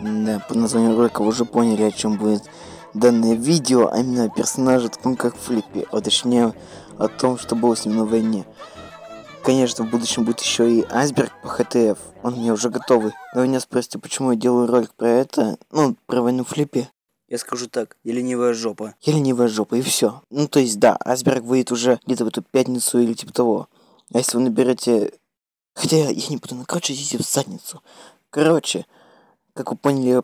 Да, по названию ролика вы уже поняли, о чем будет данное видео, а именно персонажа таком как Флиппи, а точнее о том, что было с ним на войне. Конечно, в будущем будет еще и айсберг по ХТФ, он мне уже готовый. Но вы меня спросите, почему я делаю ролик про это, ну, про войну Флиппи. Я скажу так, я ленивая жопа. Я ленивая жопа, и все. Ну, то есть, да, айсберг выйдет уже где-то в эту пятницу или типа того. А если вы наберете... Хотя я не буду, короче, идите в задницу. Короче, как вы поняли,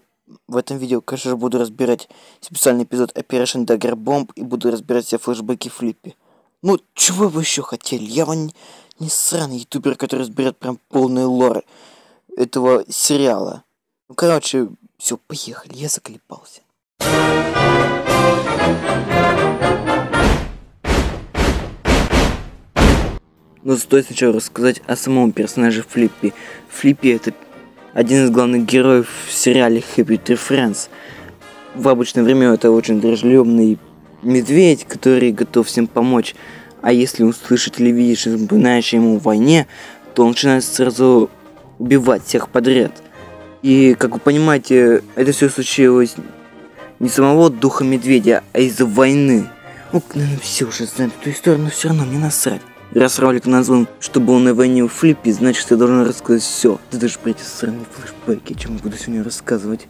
в этом видео, конечно же, буду разбирать специальный эпизод Operation Dagger Bomb и буду разбирать все флешбеки Флиппи. Ну, чего вы еще хотели? Я вам не, не сраный ютубер, который разберет прям полный лор этого сериала. Ну, короче, все, поехали, я заклепался. Но стоит сначала рассказать о самом персонаже Флиппи. Флиппи это один из главных героев в сериале Happy Tree Friends. В обычное время это очень дружелюбный медведь, который готов всем помочь. А если он слышит или видит напоминающее ему в войне, то он начинает сразу убивать всех подряд. И, как вы понимаете, это все случилось не самого духа медведя, а из-за войны. Ну, все уже знают эту историю, но все равно мне насрать. Раз ролик назван, чтобы он у Флиппи, значит я должен рассказать все. Ты даже про эти сраные флешбеки, чем я буду сегодня рассказывать.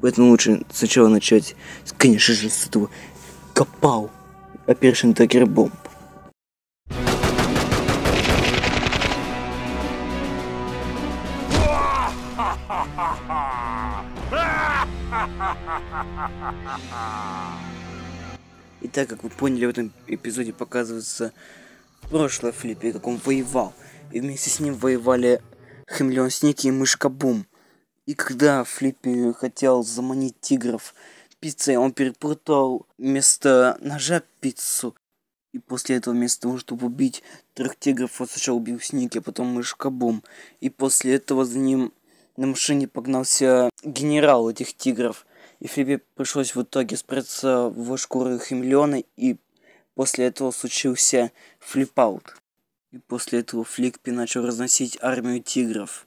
Поэтому лучше сначала начать, конечно же, с этого Капау. Operation Dagger Bomb. Итак, как вы поняли, в этом эпизоде показывается прошлое Флиппи, как он воевал. И вместе с ним воевали Хамелеон Снеки и Мышка Бум. И когда Флиппи хотел заманить тигров пиццей, он перепутал вместо ножа пиццу. И после этого, вместо того, чтобы убить трех тигров, он сначала убил Снеки, а потом Мышка Бум. И после этого за ним на машине погнался генерал этих тигров. И Флиппи пришлось в итоге спрятаться в шкуры хамелеона, и после этого случился флипаут. И после этого Флиппи начал разносить армию тигров.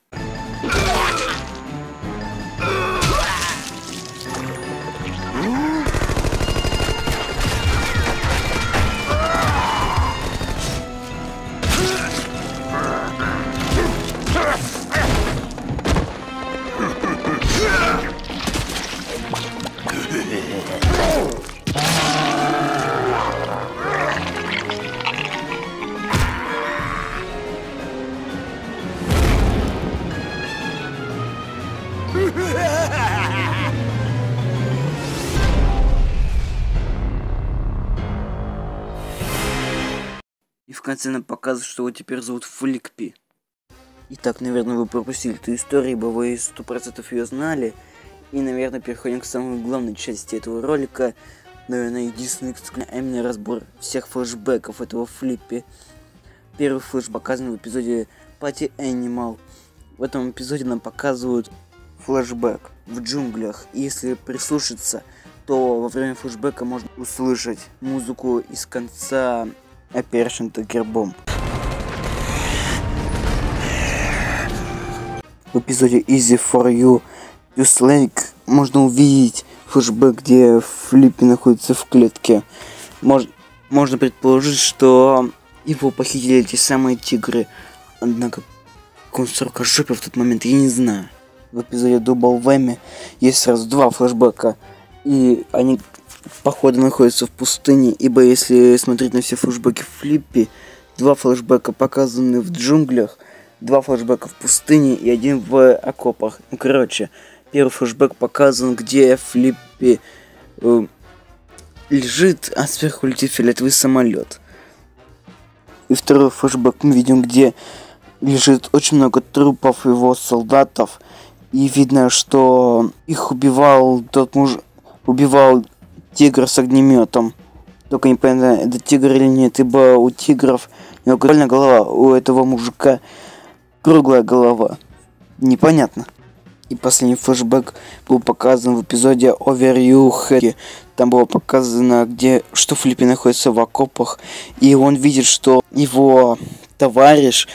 И в конце нам показывают, что его теперь зовут Фликпи. Итак, наверное, вы пропустили эту историю, ибо вы сто процентов ее знали. И, наверное, переходим к самой главной части этого ролика. Наверное, единственный, а именно разбор всех флешбеков этого Флиппи. Первый флеш показан в эпизоде Пати Animal. В этом эпизоде нам показывают флешбэк в джунглях. И если прислушаться, то во время флешбека можно услышать музыку из конца Tiger Bomb. В эпизоде Easy for You Just Lake можно увидеть флешбэк, где Флиппи находится в клетке. Мож, можно предположить, что его похитили эти самые тигры. Однако, как он сорокожопе в тот момент, я не знаю. В эпизоде Double Вэми есть сразу два флешбека. И они походу находятся в пустыне, ибо если смотреть на все флешбеки Флиппи, два флешбека показаны в джунглях, два флешбека в пустыне и один в окопах. Ну, короче, первый флешбек показан, где Флиппи э, лежит, а сверху летит фиолетовый самолет. И второй флешбек мы видим, где лежит очень много трупов его солдатов. И видно, что их убивал тот муж, убивал тигр с огнеметом. Только не понятно, это тигр или нет, ибо у тигров круглая голова, у этого мужика круглая голова. Непонятно. И последний флешбэк был показан в эпизоде Over You Head. Там было показано, где что Флиппи находится в окопах, и он видит, что его товарищ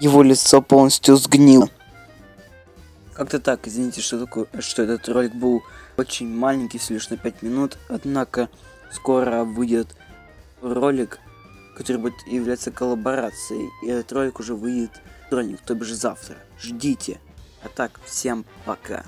его лицо полностью сгнило. Как-то так, извините, что, такое, что этот ролик был очень маленький, всего лишь на 5 минут, однако скоро выйдет ролик, который будет являться коллаборацией, и этот ролик уже выйдет вторник, то бишь завтра. Ждите. А так, всем пока.